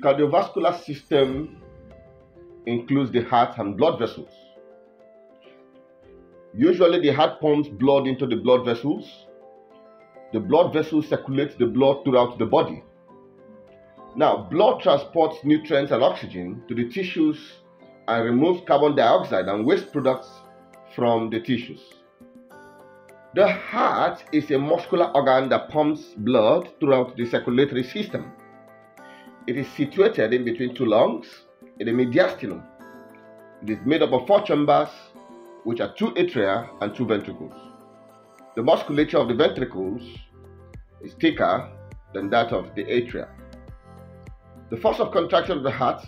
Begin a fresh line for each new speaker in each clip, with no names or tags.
cardiovascular system includes the heart and blood vessels. Usually, the heart pumps blood into the blood vessels. The blood vessels circulate the blood throughout the body. Now, blood transports nutrients and oxygen to the tissues and removes carbon dioxide and waste products from the tissues. The heart is a muscular organ that pumps blood throughout the circulatory system. It is situated in between two lungs in the mediastinum. It is made up of four chambers, which are two atria and two ventricles. The musculature of the ventricles is thicker than that of the atria. The force of contraction of the heart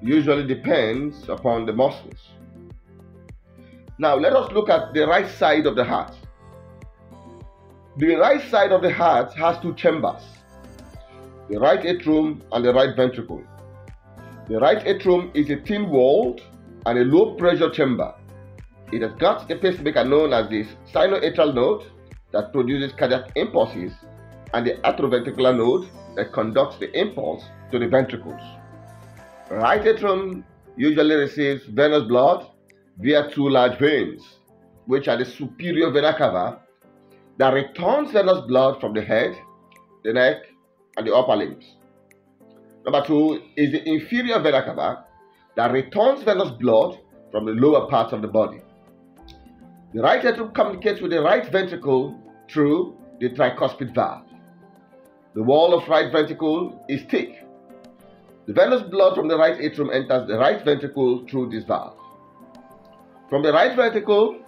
usually depends upon the muscles. Now, let us look at the right side of the heart. The right side of the heart has two chambers the right atrium and the right ventricle. The right atrium is a thin walled and a low pressure chamber. It has got a pacemaker known as the sinoatrial node that produces cardiac impulses and the atrioventricular node that conducts the impulse to the ventricles. Right atrium usually receives venous blood via two large veins, which are the superior vena cava that returns venous blood from the head, the neck, and the upper limbs. Number two is the inferior vena cava that returns venous blood from the lower parts of the body. The right atrium communicates with the right ventricle through the tricuspid valve. The wall of right ventricle is thick. The venous blood from the right atrium enters the right ventricle through this valve. From the right ventricle,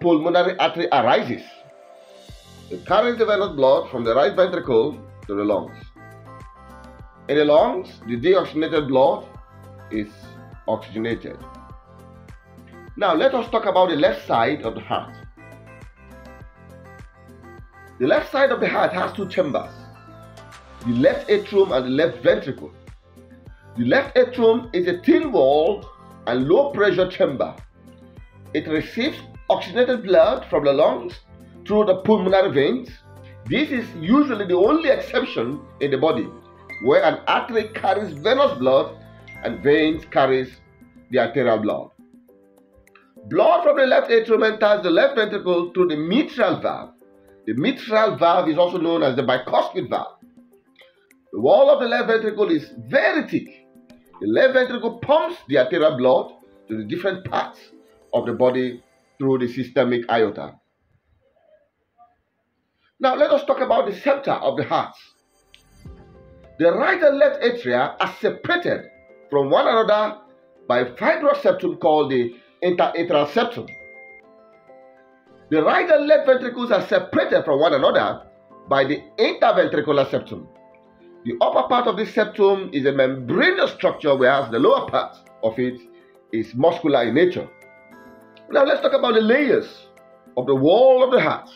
pulmonary artery arises. It carries the venous blood from the right ventricle to the lungs. In the lungs, the deoxygenated blood is oxygenated. Now, let us talk about the left side of the heart. The left side of the heart has two chambers the left atrium and the left ventricle. The left atrium is a thin walled and low pressure chamber. It receives oxygenated blood from the lungs through the pulmonary veins. This is usually the only exception in the body where an artery carries venous blood and veins carries the arterial blood. Blood from the left atrium enters the left ventricle through the mitral valve. The mitral valve is also known as the bicuspid valve. The wall of the left ventricle is very thick. The left ventricle pumps the arterial blood to the different parts of the body through the systemic aorta. Now let us talk about the center of the heart. The right and left atria are separated from one another by a fibrous septum called the interatrial septum. The right and left ventricles are separated from one another by the interventricular septum. The upper part of this septum is a membranous structure, whereas the lower part of it is muscular in nature. Now let's talk about the layers of the wall of the heart.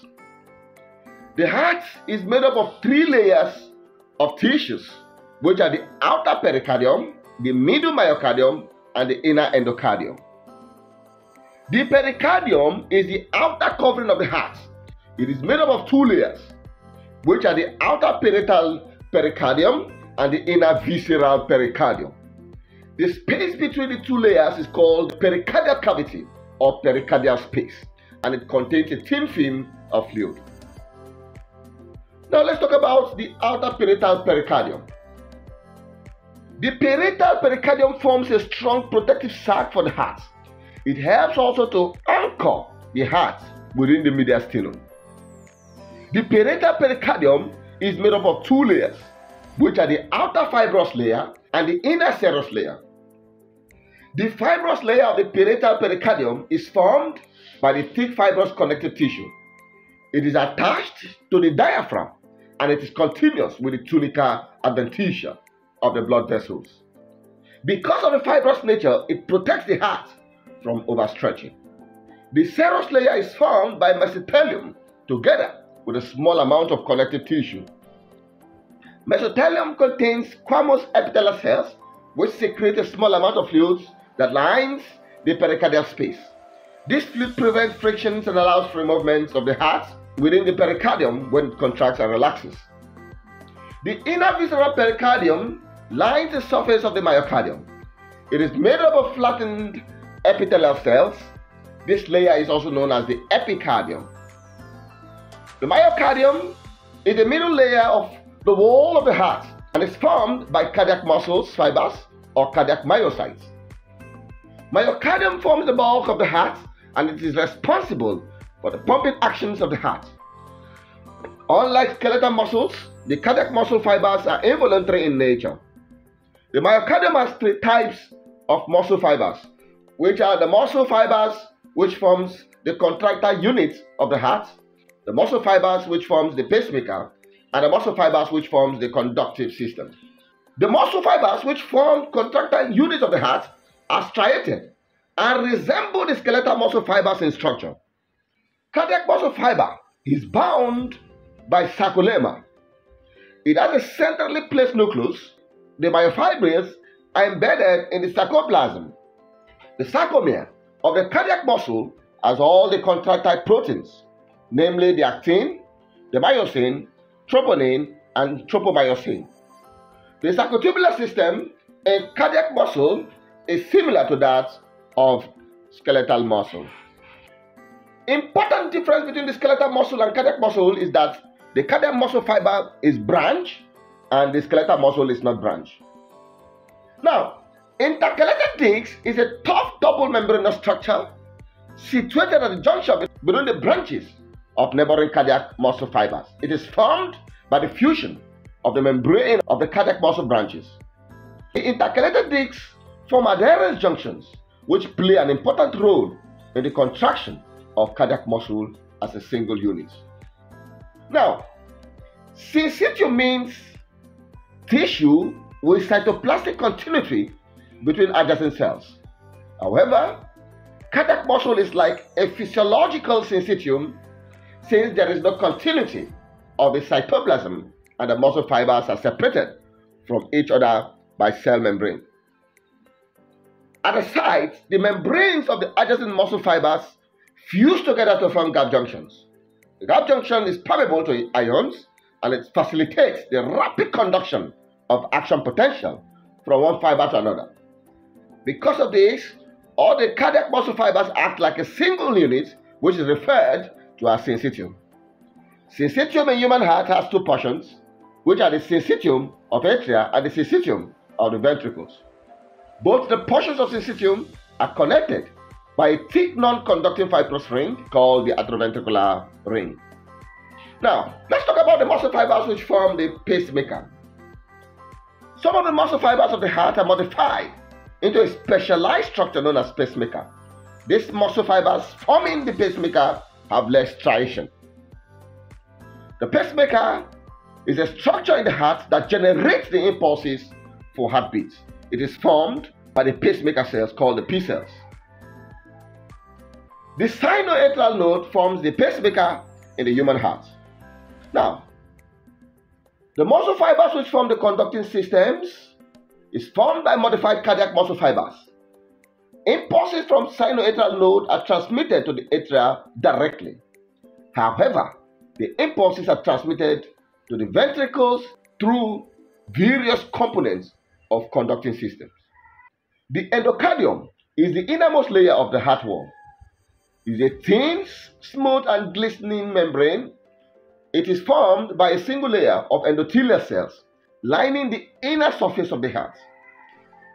The heart is made up of three layers of tissues, which are the outer pericardium, the middle myocardium, and the inner endocardium. The pericardium is the outer covering of the heart. It is made up of two layers, which are the outer parietal pericardium and the inner visceral pericardium. The space between the two layers is called pericardial cavity or pericardial space, and it contains a thin film of fluid. Now let's talk about the outer parietal pericardium. The parietal pericardium forms a strong protective sac for the heart. It helps also to anchor the heart within the mediastinum. The parietal pericardium is made up of two layers, which are the outer fibrous layer and the inner serous layer. The fibrous layer of the parietal pericardium is formed by the thick fibrous connective tissue. It is attached to the diaphragm and it is continuous with the tunica adventitia of the blood vessels. Because of the fibrous nature, it protects the heart from overstretching. The serous layer is formed by mesothelium together with a small amount of connective tissue. Mesothelium contains squamous epithelial cells which secrete a small amount of fluids that lines the pericardial space. This fluid prevents frictions and allows free movements of the heart within the pericardium when it contracts and relaxes. The inner visceral pericardium lines the surface of the myocardium. It is made up of flattened epithelial cells. This layer is also known as the epicardium. The myocardium is the middle layer of the wall of the heart and is formed by cardiac muscles, fibers, or cardiac myocytes. Myocardium forms the bulk of the heart and it is responsible for the pumping actions of the heart. Unlike skeletal muscles, the cardiac muscle fibers are involuntary in nature. The myocardium has three types of muscle fibers, which are the muscle fibers which forms the contractile unit of the heart, the muscle fibers which forms the pacemaker, and the muscle fibers which forms the conductive system. The muscle fibers which form contractile units of the heart are striated and resemble the skeletal muscle fibers in structure. Cardiac muscle fiber is bound by sarcolemma. It has a centrally placed nucleus. The myofibrils are embedded in the sarcoplasm. The sarcomere of the cardiac muscle has all the contractile proteins, namely the actin, the myosin, troponin, and tropomyosin. The sarcotubular system in cardiac muscle is similar to that of skeletal muscle. Important difference between the skeletal muscle and cardiac muscle is that the cardiac muscle fiber is branch and the skeletal muscle is not branch. Now, intercalated disc is a tough double membranous structure situated at the junction between the branches of neighboring cardiac muscle fibers. It is formed by the fusion of the membrane of the cardiac muscle branches. The intercalated discs form adherens junctions, which play an important role in the contraction of cardiac muscle as a single unit. Now, syncytium means tissue with cytoplasmic continuity between adjacent cells. However, cardiac muscle is like a physiological syncytium since there is no continuity of the cytoplasm and the muscle fibers are separated from each other by cell membrane. At the sites, the membranes of the adjacent muscle fibers fuse together to form gap junctions. The gap junction is permeable to ions and it facilitates the rapid conduction of action potential from one fiber to another. Because of this, all the cardiac muscle fibers act like a single unit, which is referred to as syncytium. Syncytium in human heart has two portions, which are the syncytium of atria and the syncytium of the ventricles. Both the portions of syncytium are connected by a thick non-conducting fibrous ring called the atrioventricular ring. Now, let's talk about the muscle fibers which form the pacemaker. Some of the muscle fibers of the heart are modified into a specialized structure known as pacemaker. These muscle fibers forming the pacemaker have less striation. The pacemaker is a structure in the heart that generates the impulses for heartbeats. It is formed by the pacemaker cells called the P cells. The sinoatrial node forms the pacemaker in the human heart. Now, the muscle fibers which form the conducting systems is formed by modified cardiac muscle fibers. Impulses from sinoatrial node are transmitted to the atria directly. However, the impulses are transmitted to the ventricles through various components of conducting systems. The endocardium is the innermost layer of the heart wall. It is a thin, smooth, and glistening membrane. It is formed by a single layer of endothelial cells lining the inner surface of the heart.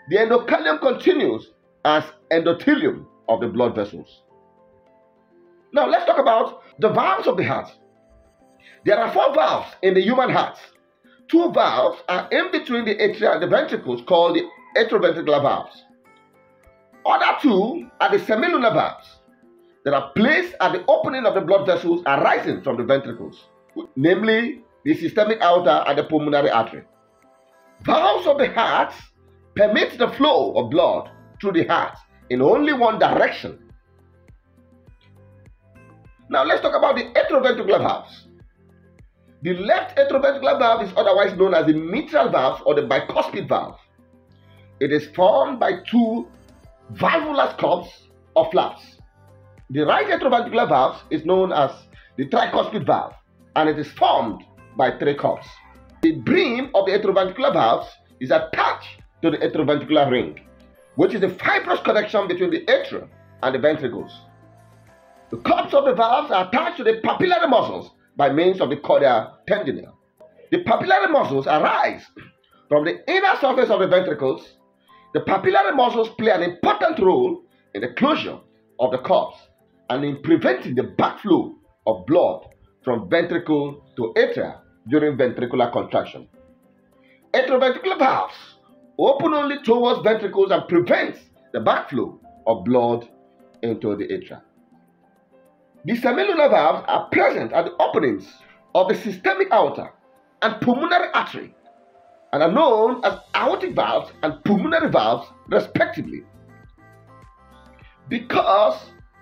The endocardium continues as endothelium of the blood vessels. Now let's talk about the valves of the heart. There are four valves in the human heart. Two valves are in between the atria and the ventricles called the atrioventricular valves. Other two are the semilunar valves that are placed at the opening of the blood vessels arising from the ventricles, namely the systemic aorta and the pulmonary artery. Valves of the heart permit the flow of blood through the heart in only one direction. Now let's talk about the atrioventricular valves. The left atrioventricular valve is otherwise known as the mitral valve or the bicuspid valve. It is formed by two valvular cups or flaps. The right atrioventricular valve is known as the tricuspid valve and it is formed by three cups. The brim of the atrioventricular valves is attached to the atrioventricular ring, which is the fibrous connection between the atria and the ventricles. The cups of the valves are attached to the papillary muscles by means of the chordae tendineae. The papillary muscles arise from the inner surface of the ventricles. The papillary muscles play an important role in the closure of the cups and in preventing the backflow of blood from ventricle to atria during ventricular contraction. Atrioventricular valves open only towards ventricles and prevents the backflow of blood into the atria. The semilunar valves are present at the openings of the systemic aorta and pulmonary artery and are known as aortic valves and pulmonary valves respectively. Because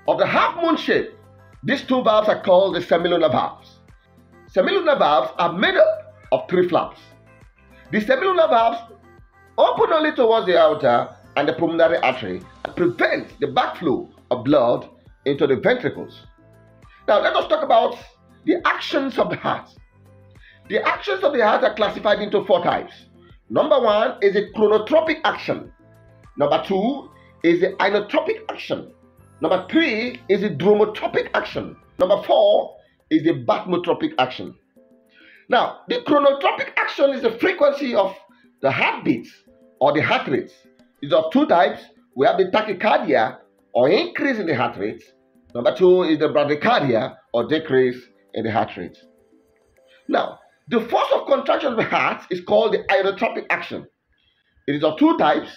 of the half moon shape, these two valves are called the semilunar valves. Semilunar valves are made up of three flaps. The semilunar valves open only towards the aorta and the pulmonary artery and prevent the backflow of blood into the ventricles. Now let us talk about the actions of the heart. The actions of the heart are classified into four types. Number one is a chronotropic action. Number two is the inotropic action. Number three is the dromotropic action. Number four is the bathmotropic action. Now, the chronotropic action is the frequency of the heartbeats or the heart rates. It's of two types. We have the tachycardia or increase in the heart rate. Number two is the bradycardia or decrease in the heart rate. Now, the force of contraction of the heart is called the inotropic action. It is of two types,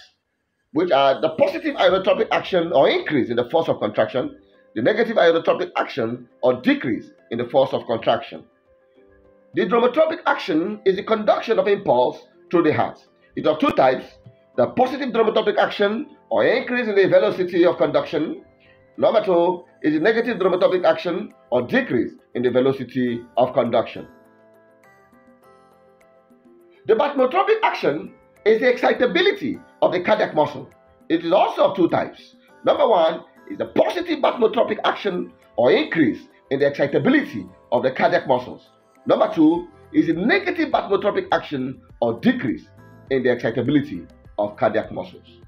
which are the positive inotropic action or increase in the force of contraction, the negative inotropic action or decrease in the force of contraction. The dromotropic action is the conduction of impulse through the heart. It is of two types the positive dromotropic action or increase in the velocity of conduction. Number two is the negative dromotropic action or decrease in the velocity of conduction. The bathmotropic action is the excitability of the cardiac muscle. It is also of two types. Number one is the positive bathmotropic action or increase in the excitability of the cardiac muscles. Number two is the negative bathmotropic action or decrease in the excitability of cardiac muscles.